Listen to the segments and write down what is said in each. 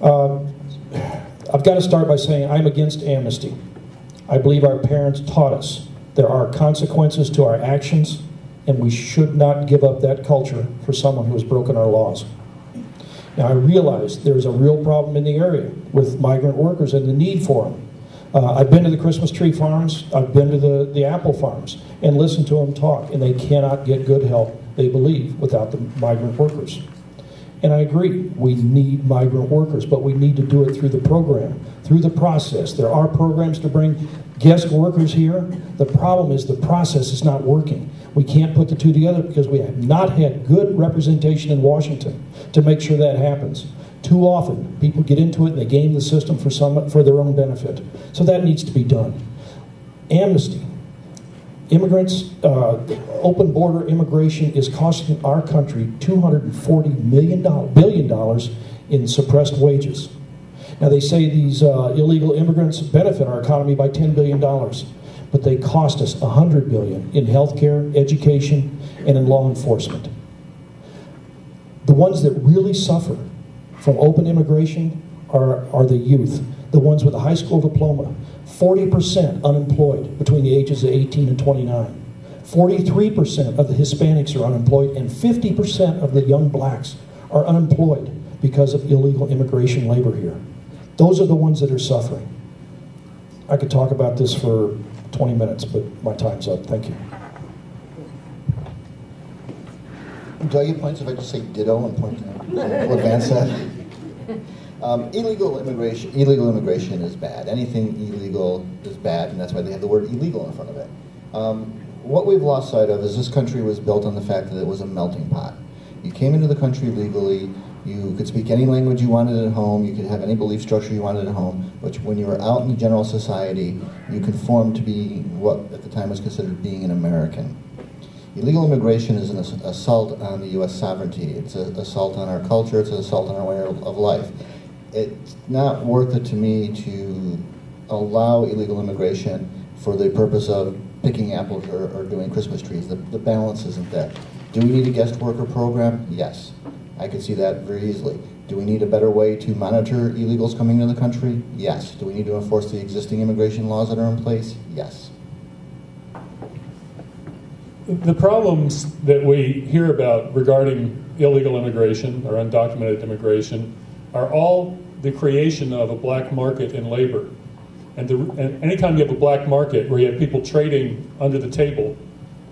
Uh, I've got to start by saying I'm against amnesty. I believe our parents taught us there are consequences to our actions, and we should not give up that culture for someone who has broken our laws. Now, I realize there's a real problem in the area with migrant workers and the need for them. Uh, I've been to the Christmas tree farms, I've been to the, the apple farms, and listened to them talk, and they cannot get good help, they believe, without the migrant workers. And I agree, we need migrant workers, but we need to do it through the program, through the process. There are programs to bring guest workers here. The problem is the process is not working. We can't put the two together because we have not had good representation in Washington to make sure that happens. Too often, people get into it and they game the system for, some, for their own benefit. So that needs to be done. Amnesty. Immigrants, uh, open border immigration is costing our country $240 million, billion dollars in suppressed wages. Now, they say these uh, illegal immigrants benefit our economy by $10 billion, but they cost us 100 billion in healthcare, education, and in law enforcement. The ones that really suffer from open immigration are, are the youth, the ones with a high school diploma. 40% unemployed between the ages of 18 and 29. 43% of the Hispanics are unemployed, and 50% of the young blacks are unemployed because of illegal immigration labor here. Those are the ones that are suffering. I could talk about this for 20 minutes, but my time's up. Thank you. Do I get points if I just say ditto and point to advance that? Um, illegal immigration. Illegal immigration is bad. Anything illegal is bad, and that's why they have the word illegal in front of it. Um, what we've lost sight of is this country was built on the fact that it was a melting pot. You came into the country legally. You could speak any language you wanted at home. You could have any belief structure you wanted at home. But when you were out in the general society, you conformed to be what at the time was considered being an American. Illegal immigration is an assault on the U.S. sovereignty. It's an assault on our culture. It's an assault on our way of life. It's not worth it to me to allow illegal immigration for the purpose of picking apples or, or doing Christmas trees. The, the balance isn't there. Do we need a guest worker program? Yes. I could see that very easily. Do we need a better way to monitor illegals coming into the country? Yes. Do we need to enforce the existing immigration laws that are in place? Yes. The problems that we hear about regarding illegal immigration or undocumented immigration are all the creation of a black market in labor. And, the, and, anytime you have a black market where you have people trading under the table,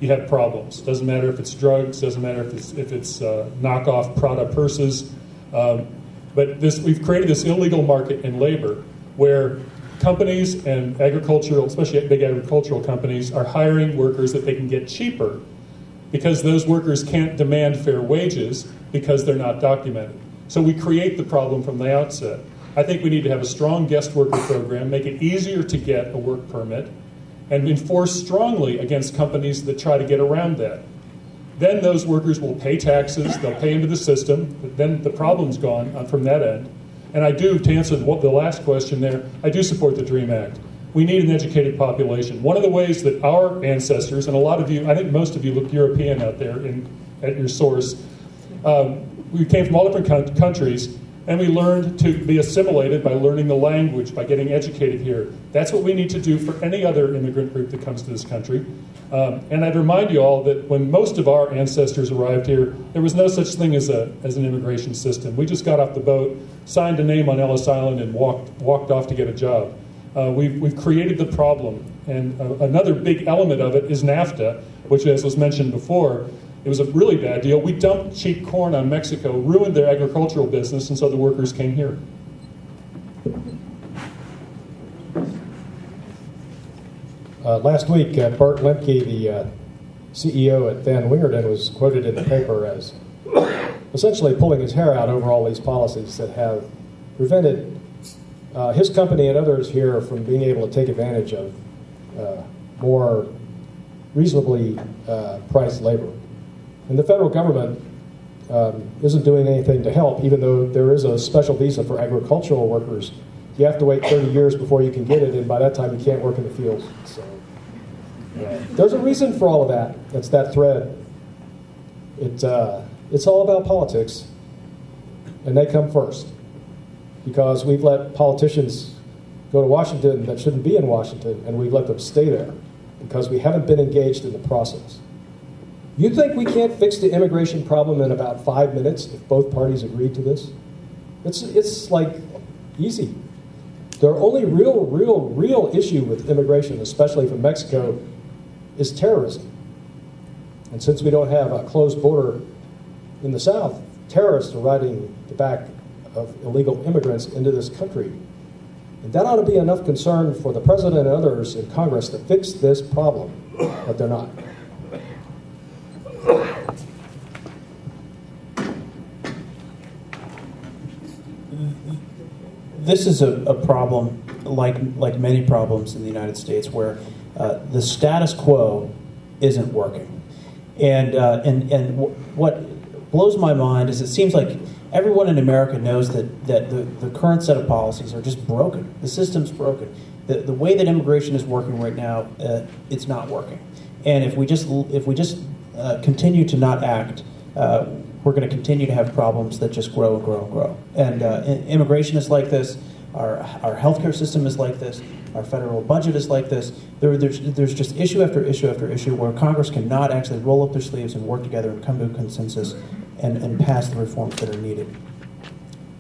you have problems. Doesn't matter if it's drugs, doesn't matter if it's, if it's uh, knockoff Prada purses. Um, but this, we've created this illegal market in labor where companies and agricultural, especially big agricultural companies, are hiring workers that they can get cheaper because those workers can't demand fair wages because they're not documented. So we create the problem from the outset. I think we need to have a strong guest worker program, make it easier to get a work permit, and enforce strongly against companies that try to get around that. Then those workers will pay taxes, they'll pay into the system, then the problem's gone from that end. And I do, to answer the last question there, I do support the DREAM Act. We need an educated population. One of the ways that our ancestors, and a lot of you, I think most of you look European out there in, at your source, um, we came from all different countries, and we learned to be assimilated by learning the language, by getting educated here. That's what we need to do for any other immigrant group that comes to this country. Um, and I'd remind you all that when most of our ancestors arrived here, there was no such thing as, a, as an immigration system. We just got off the boat, signed a name on Ellis Island, and walked, walked off to get a job. Uh, we've, we've created the problem. And uh, another big element of it is NAFTA, which, as was mentioned before, it was a really bad deal. We dumped cheap corn on Mexico, ruined their agricultural business, and so the workers came here. Uh, last week, uh, Bart Lemke, the uh, CEO at Van Wingerden, was quoted in the paper as essentially pulling his hair out over all these policies that have prevented uh, his company and others here from being able to take advantage of uh, more reasonably uh, priced labor. And the federal government um, isn't doing anything to help, even though there is a special visa for agricultural workers. You have to wait 30 years before you can get it, and by that time you can't work in the fields. So. There's a reason for all of that. That's that thread. It, uh, it's all about politics, and they come first. because we've let politicians go to Washington that shouldn't be in Washington, and we've let them stay there because we haven't been engaged in the process. You think we can't fix the immigration problem in about five minutes if both parties agree to this? It's, it's like easy. The only real, real, real issue with immigration, especially from Mexico, is terrorism. And since we don't have a closed border in the South, terrorists are riding the back of illegal immigrants into this country. And that ought to be enough concern for the President and others in Congress to fix this problem, but they're not. This is a, a problem like like many problems in the United States where uh, the status quo isn't working, and uh, and and w- what blows my mind is it seems like everyone in America knows that that the, the current set of policies are just broken. The system's broken. The, the way that immigration is working right now, uh, it's not working. And if we just if we just uh, continue to not act, uh, we're going to continue to have problems that just grow and grow and grow. And uh, immigration is like this. Our, our healthcare system is like this. Our federal budget is like this. There, there's, there's just issue after issue after issue where Congress cannot actually roll up their sleeves and work together and come to a consensus and, and pass the reforms that are needed.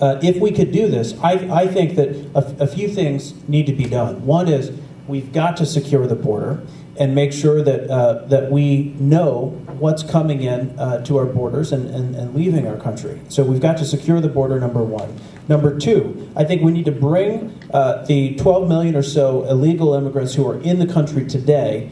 Uh, if we could do this, I, I think that a, a few things need to be done. One is we've got to secure the border and make sure that, uh, that we know what's coming in uh, to our borders and, and, and leaving our country. So we've got to secure the border, number one. Number two, I think we need to bring uh, the 12 million or so illegal immigrants who are in the country today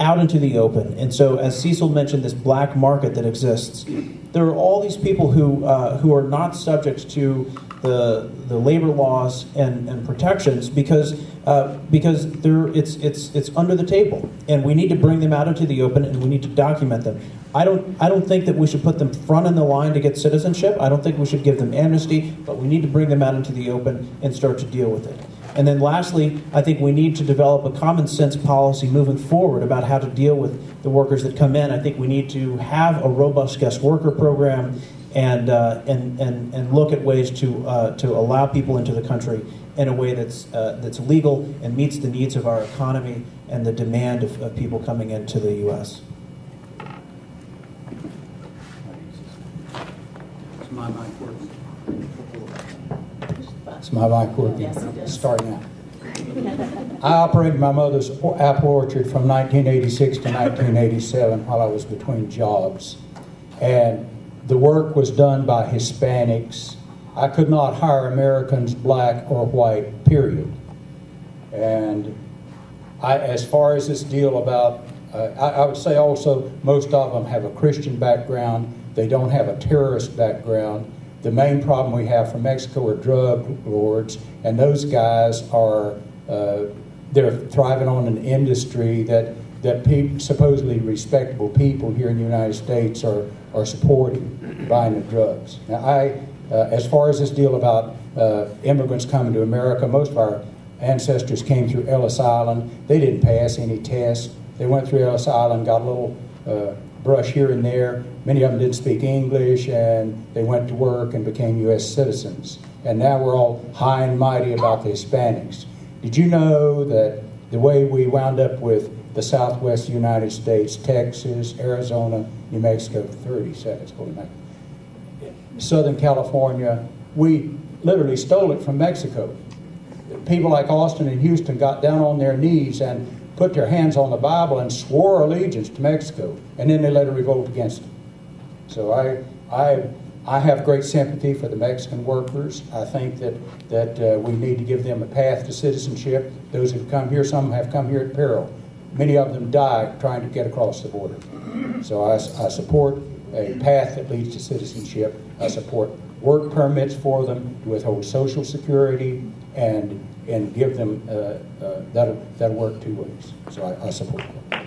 out into the open. And so, as Cecil mentioned, this black market that exists, there are all these people who, uh, who are not subject to the, the labor laws and, and protections because, uh, because it's, it's, it's under the table. And we need to bring them out into the open and we need to document them. I don't, I don't think that we should put them front in the line to get citizenship. I don't think we should give them amnesty, but we need to bring them out into the open and start to deal with it. And then lastly, I think we need to develop a common sense policy moving forward about how to deal with the workers that come in. I think we need to have a robust guest worker program and, uh, and, and, and look at ways to, uh, to allow people into the country in a way that's, uh, that's legal and meets the needs of our economy and the demand of, of people coming into the U.S. Is my mic working? Is my mic working? Yes, it does. Starting out. I operated my mother's apple orchard from 1986 to 1987 while I was between jobs. And the work was done by Hispanics. I could not hire Americans, black or white, period. And I, as far as this deal about, uh, I, I would say also most of them have a Christian background. They don't have a terrorist background. The main problem we have from Mexico are drug lords, and those guys are uh, they're thriving on an industry that that pe- supposedly respectable people here in the United States are are supporting buying the drugs. Now, I, uh, as far as this deal about uh, immigrants coming to America, most of our ancestors came through Ellis Island. They didn't pass any tests. They went through Ellis Island, got a little uh, brush here and there. Many of them didn't speak English, and they went to work and became U.S. citizens. And now we're all high and mighty about the Hispanics. Did you know that the way we wound up with the southwest United States, Texas, Arizona, New Mexico, 30 seconds, holy mackerel. Southern California, we literally stole it from Mexico. People like Austin and Houston got down on their knees and put their hands on the Bible and swore allegiance to Mexico, and then they led a revolt against it. So I, I, I have great sympathy for the Mexican workers. I think that, that uh, we need to give them a path to citizenship. Those who've come here, some have come here at peril. Many of them died trying to get across the border. So I, I support a path that leads to citizenship. I support work permits for them to withhold Social Security and and give them uh, uh, that'll that'll work two ways. So I, I support that.